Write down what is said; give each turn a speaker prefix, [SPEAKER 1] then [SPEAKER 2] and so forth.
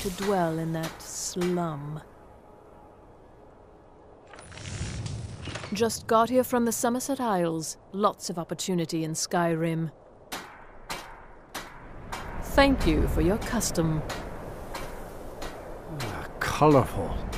[SPEAKER 1] to dwell in that slum. Just got here from the Summerset Isles. Lots of opportunity in Skyrim. Thank you for your custom.
[SPEAKER 2] Ah, colorful.